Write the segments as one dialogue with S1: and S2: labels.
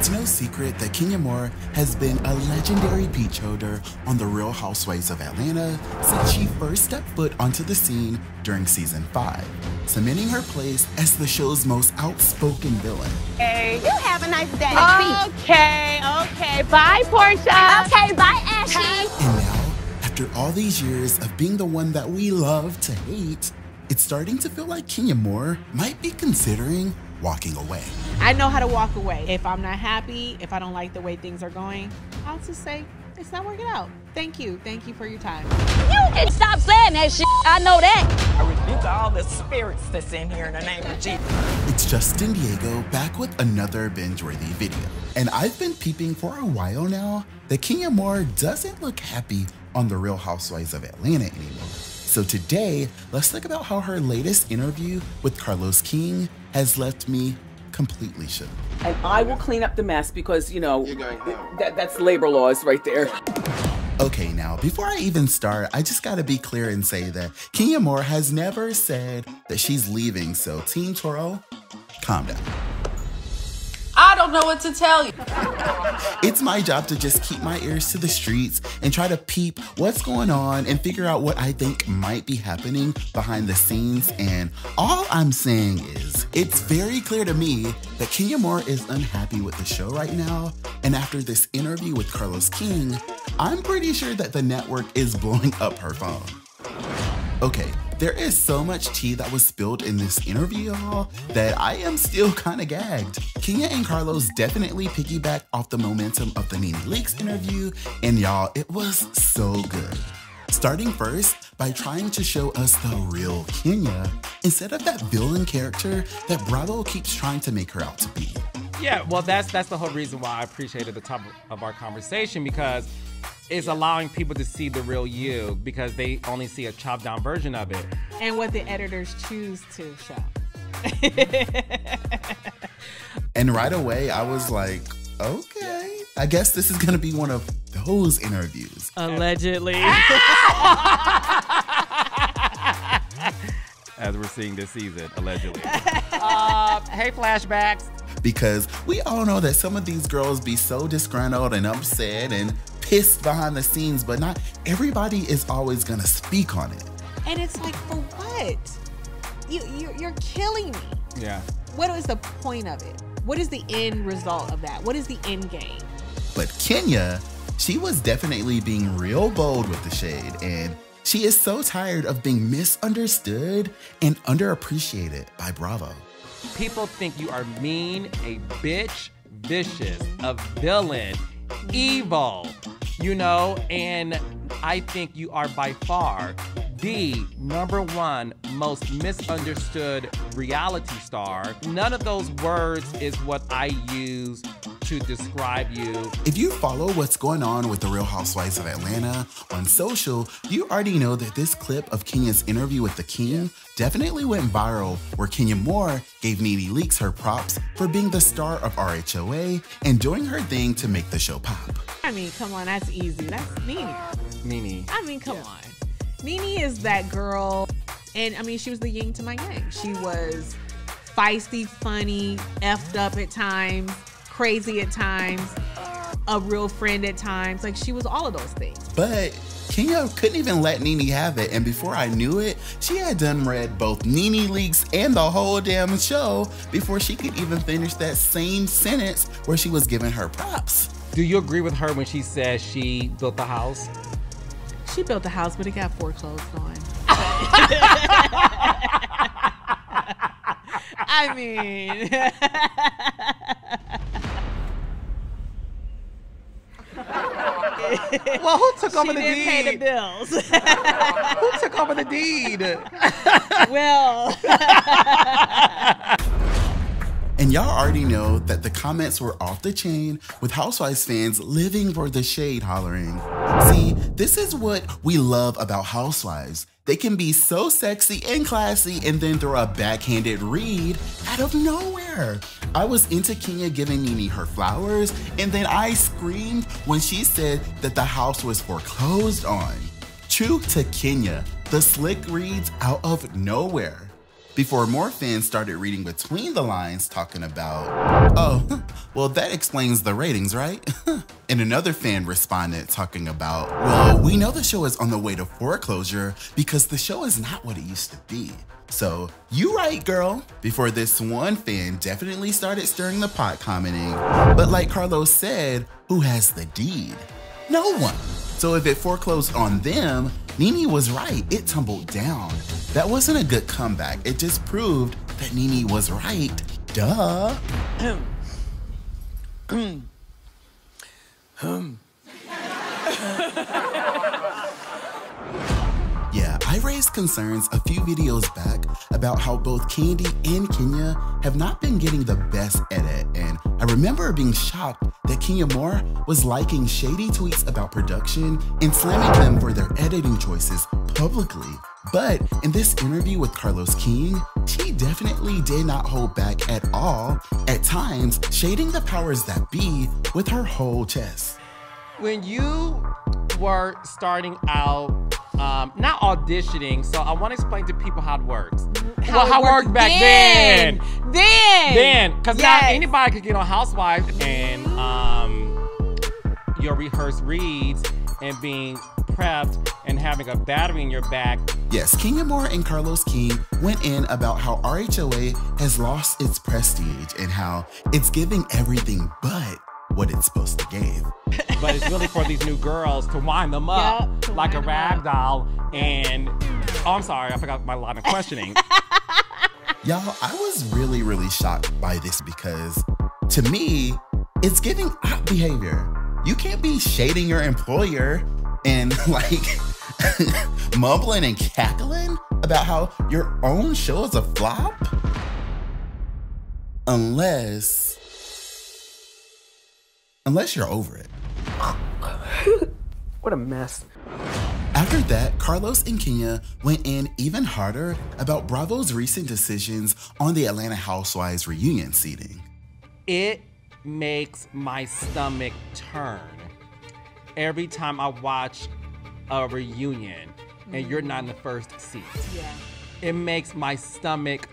S1: It's no secret that Kenya Moore has been a legendary peach holder on The Real Housewives of Atlanta since she first stepped foot onto the scene during season 5, cementing her place as the show's most outspoken villain.
S2: Hey, you have a nice day.
S3: Okay, okay. Bye, Porsha.
S2: Okay, bye, Ashley.
S1: And now, after all these years of being the one that we love to hate, it's starting to feel like Kenya Moore might be considering walking away.
S3: I know how to walk away. If I'm not happy, if I don't like the way things are going, I'll just say, it's not working out. Thank you. Thank you for your time.
S2: You can stop saying that shit. I know that.
S4: I rebuke all the spirits that's in here in the name of Jesus.
S1: It's Justin Diego back with another binge-worthy video. And I've been peeping for a while now that Kenya Moore doesn't look happy on The Real Housewives of Atlanta anymore. So today, let's talk about how her latest interview with Carlos King has left me completely shook.
S5: and I will clean up the mess because you know that, that's labor laws right there.
S1: Okay, now, before I even start, I just gotta be clear and say that Kenya Moore has never said that she's leaving, so Team Twirl, calm down.
S6: Don't know what to tell you.
S1: It's my job to just keep my ears to the streets and try to peep what's going on and figure out what I think might be happening behind the scenes. And all I'm saying is, it's very clear to me that Kenya Moore is unhappy with the show right now. And after this interview with Carlos King, I'm pretty sure that the network is blowing up her phone. Okay, there is so much tea that was spilled in this interview, y'all, that I am still kind of gagged. Kenya and Carlos definitely piggyback off the momentum of the Nene Leakes interview, and y'all, it was so good. Starting first by trying to show us the real Kenya instead of that villain character that Bravo keeps trying to make her out to be.
S7: Yeah, well, that's that's the whole reason why I appreciated the top of our conversation because it's allowing people to see the real you because they only see a chopped down version of it.
S3: And what the editors choose to show.
S1: And right away, I was like, okay, I guess this is gonna be one of those interviews.
S3: Allegedly.
S7: As we're seeing this season, allegedly. uh, hey, flashbacks.
S1: because we all know that some of these girls be so disgruntled and upset and pissed behind the scenes, but not everybody is always gonna speak on it.
S3: and it's like, for what? You, you, you're killing me.
S7: Yeah.
S3: What is the point of it? What is the end result of that? What is the end game?
S1: But Kenya, she was definitely being real bold with the shade, and she is so tired of being misunderstood and underappreciated by Bravo.
S7: People think you are mean, a bitch, vicious, a villain, evil, you know, and I think you are by far the number one most misunderstood reality star. None of those words is what I use to describe you.
S1: If you follow what's going on with the Real Housewives of Atlanta on social, you already know that this clip of Kenya's interview with the King definitely went viral, where Kenya Moore gave Nene Leakes her props for being the star of RHOA and doing her thing to make the show pop.
S3: I mean, come on, that's easy. That's Nene.
S7: Mimi.
S3: I mean, come on. Nene is that girl, and I mean, she was the yin to my yang. She was feisty, funny, effed up at times, crazy at times, a real friend at times. Like she was all of those things.
S1: But Kenya couldn't even let Nene have it, and before I knew it, she had done read both Nene Leakes and the whole damn show before she could even finish that same sentence where she was giving her props.
S7: Do you agree with her when she says she built the house?
S3: She built the house, but it got foreclosed on. I mean,
S7: Well, who took
S3: she
S7: over the
S3: didn't pay the bills.
S7: Who took over the deed?
S3: well,
S1: And y'all already know that the comments were off the chain with Housewives fans living for the shade hollering. See, this is what we love about Housewives. They can be so sexy and classy and then throw a backhanded read out of nowhere. I was into Kenya giving Nene her flowers, and then I screamed when she said that the house was foreclosed on. True to Kenya, the slick reads out of nowhere before more fans started reading between the lines talking about, oh, Well, that explains the ratings, right? and another fan responded talking about, well, we know the show is on the way to foreclosure because the show is not what it used to be. So, you right, girl. Before this one fan definitely started stirring the pot commenting, but like Carlos said, who has the deed? No one. So if it foreclosed on them, Nene was right. It tumbled down. That wasn't a good comeback. It just proved that Nene was right. Duh. Yeah, I raised concerns a few videos back about how both Kandi and Kenya have not been getting the best edit, and I remember being shocked that Kenya Moore was liking shady tweets about production and slamming them for their editing choices publicly. But in this interview with Carlos King, she definitely did not hold back at all, at times shading the powers that be with her whole chest.
S7: When you were starting out, um, not auditioning, so I want to explain to people how it works.
S3: How
S7: well,
S3: it
S7: how it
S3: worked
S7: worked back
S3: then.
S7: then.
S3: Then.
S7: Then, because
S3: Yes.
S7: now anybody could get on Housewives and um, your rehearsed reads and being prepped and having a battery in your back.
S1: Yes, Kenya Moore and Carlos King went in about how RHOA has lost its prestige and how it's giving everything but what it's supposed to give.
S7: But it's really for these new girls to wind them up
S3: Yep,
S7: like a rag doll. And oh, I'm sorry, I forgot my line of questioning.
S1: Y'all, I was really, really shocked by this because to me, it's giving op behavior. You can't be shading your employer and like mumbling and cackling about how your own show is a flop. Unless, unless you're over it.
S5: What a mess.
S1: After that, Carlos and Kenya went in even harder about Bravo's recent decisions on the Atlanta Housewives reunion seating.
S7: it makes my stomach turn every time I watch a reunion and you're not in the first seat.
S3: Yeah.
S7: It makes my stomach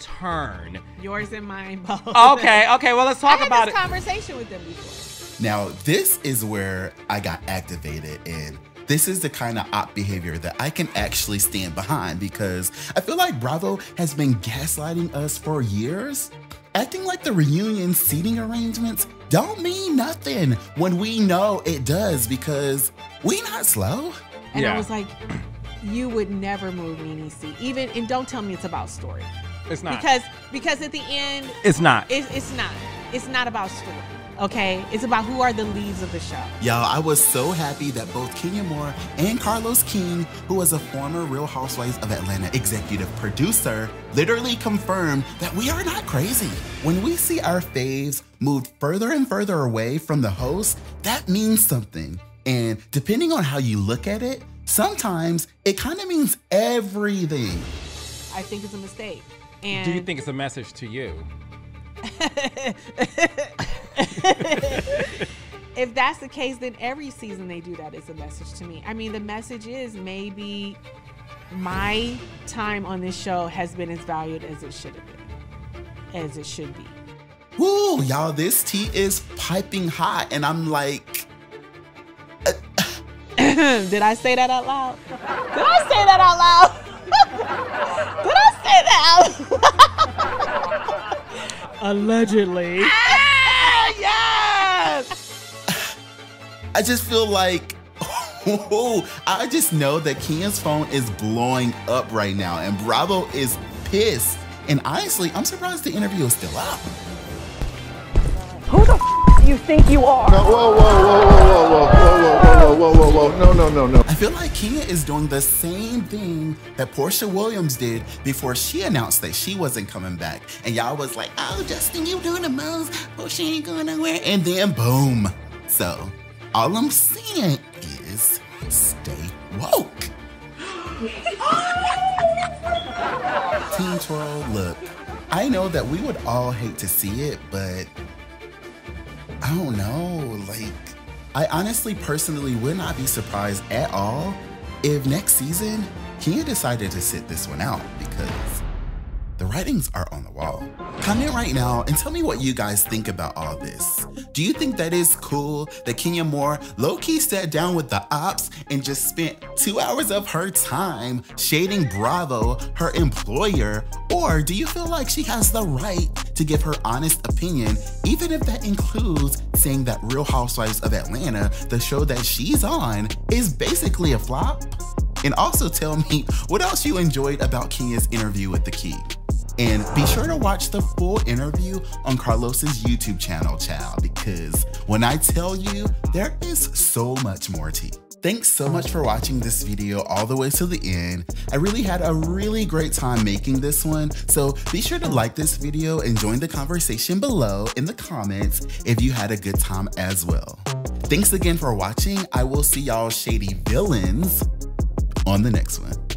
S7: turn.
S3: Yours and mine both.
S7: Okay, okay, well, let's
S3: I
S7: talk
S3: had
S7: about
S3: this
S7: it.
S3: conversation with them before.
S1: Now, this is where I got activated, and this is the kind of op behavior that I can actually stand behind because I feel like Bravo has been gaslighting us for years, acting like the reunion seating arrangements don't mean nothing when we know it does because we not slow.
S3: And
S7: Yeah.
S3: I was like, you would never move Nene seat. Even and don't tell me it's about story.
S7: It's not.
S3: Because because at the end,
S7: it's not.
S3: it, it's not. It's not about story. Okay? It's about who are the leads of the show.
S1: Y'all, I was so happy that both Kenya Moore and Carlos King, who was a former Real Housewives of Atlanta executive producer, literally confirmed that we are not crazy. When we see our faves moved further and further away from the host, that means something. And depending on how you look at it, sometimes it kind of means everything.
S3: I think it's a mistake. And
S7: Do you think it's a message to you?
S3: if that's the case, then every season they do that is a message to me. I mean, the message is maybe my time on this show has been as valued as it should have been, as it should be.
S1: Woo, y'all, this tea is piping hot. And I'm like,
S3: Did I say that out loud? Did I say that out loud? Allegedly.
S7: Ah, yes!
S1: I just feel like I just know that Kenya's phone is blowing up right now, and Bravo is pissed. And honestly, I'm surprised the interview is still up.
S5: You think you are?
S8: No, whoa, whoa, whoa, whoa, whoa, whoa, whoa, whoa, whoa, whoa, whoa, no, no, no, no.
S1: I feel like Kenya is doing the same thing that Porsha Williams did before she announced that she wasn't coming back. And y'all was like, oh, Justin, you doing the most. Porsha ain't going nowhere. And then boom. So all I'm saying is stay woke. Team Twirl, look, I know that we would all hate to see it, but I don't know. Like, I honestly, personally would not be surprised at all if next season Kenya decided to sit this one out because the writings are on the wall. Comment right now and tell me what you guys think about all this. Do you think that is cool that Kenya Moore low-key sat down with the ops and just spent two hours of her time shading Bravo, her employer? Or do you feel like she has the right to give her honest opinion, even if that includes saying that Real Housewives of Atlanta, the show that she's on, is basically a flop? And also tell me what else you enjoyed about Kenya's interview with The Key. And be sure to watch the full interview on Carlos's YouTube channel, child, because when I tell you, there is so much more tea. Thanks so much for watching this video all the way to the end. I really had a really great time making this one, so be sure to like this video and join the conversation below in the comments if you had a good time as well. Thanks again for watching. I will see y'all shady villains on the next one.